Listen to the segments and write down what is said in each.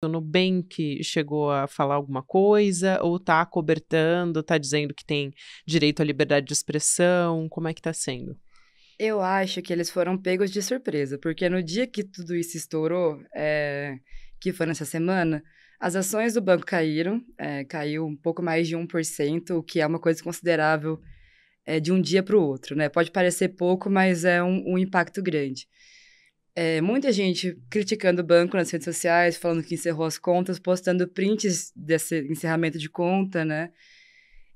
O Nubank chegou a falar alguma coisa ou está cobertando, está dizendo que tem direito à liberdade de expressão? Como é que está sendo? Eu acho que eles foram pegos de surpresa, porque no dia que tudo isso estourou, é, que foi nessa semana, as ações do banco caíram, é, caiu um pouco mais de 1%, o que é uma coisa considerável é, de um dia para o outro, né? Pode parecer pouco, mas é um, um impacto grande. É, muita gente criticando o banco nas redes sociais, falando que encerrou as contas, postando prints desse encerramento de conta, né?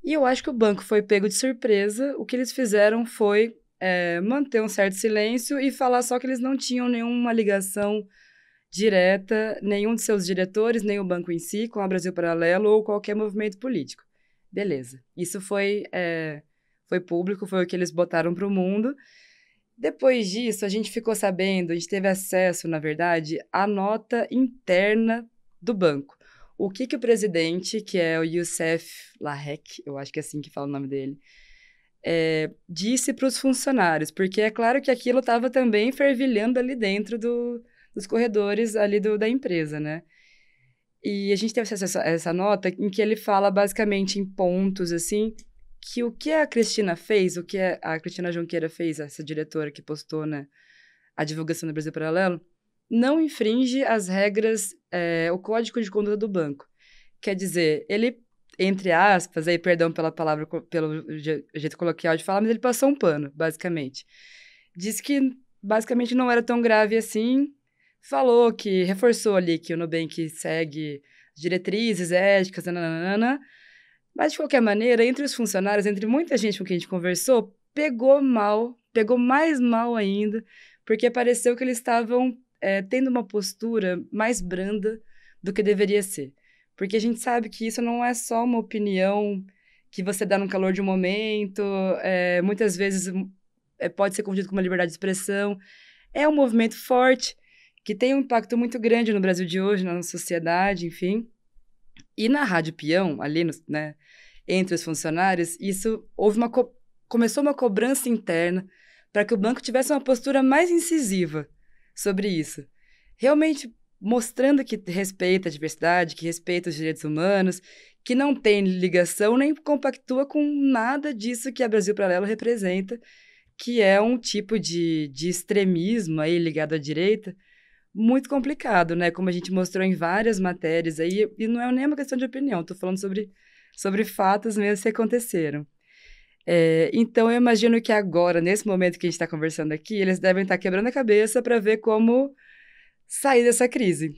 E eu acho que o banco foi pego de surpresa. O que eles fizeram foi é, manter um certo silêncio e falar só que eles não tinham nenhuma ligação direta, nenhum de seus diretores, nem o banco em si, com a Brasil Paralelo ou qualquer movimento político. Beleza. Isso foi, é, foi público, foi o que eles botaram para o mundo. Depois disso, a gente ficou sabendo, a gente teve acesso, na verdade, à nota interna do banco. O que, que o presidente, que é o Youssef Lahek, eu acho que é assim que fala o nome dele, é, disse para os funcionários, porque é claro que aquilo estava também fervilhando ali dentro do, dos corredores ali do, da empresa, né? E a gente teve acesso a essa nota em que ele fala basicamente em pontos, assim, que o que a Cristina fez, o que a Cristina Junqueira fez, essa diretora que postou, né, a divulgação do Brasil Paralelo, não infringe as regras, é, o código de conduta do banco. Quer dizer, ele, entre aspas, aí perdão pela palavra, pelo jeito coloquial de falar, mas ele passou um pano, basicamente. Disse que basicamente não era tão grave assim, falou que reforçou ali que o Nubank segue diretrizes éticas, nananana, mas de qualquer maneira, entre os funcionários, entre muita gente com quem a gente conversou, pegou mal, pegou mais mal ainda, porque pareceu que eles estavam é, tendo uma postura mais branda do que deveria ser. Porque a gente sabe que isso não é só uma opinião que você dá no calor de um momento, é, muitas vezes é, pode ser confundido com uma liberdade de expressão. É um movimento forte que tem um impacto muito grande no Brasil de hoje, na sociedade, enfim. E na Rádio Peão, ali, no, né, entre os funcionários, isso houve uma começou uma cobrança interna para que o banco tivesse uma postura mais incisiva sobre isso. Realmente mostrando que respeita a diversidade, que respeita os direitos humanos, que não tem ligação nem compactua com nada disso que a Brasil Paralelo representa, que é um tipo de, de extremismo aí ligado à direita, muito complicado, né? Como a gente mostrou em várias matérias aí, e não é nem uma questão de opinião, estou falando sobre, sobre fatos mesmo que aconteceram. É, então, eu imagino que agora, nesse momento que a gente está conversando aqui, eles devem estar tá quebrando a cabeça para ver como sair dessa crise.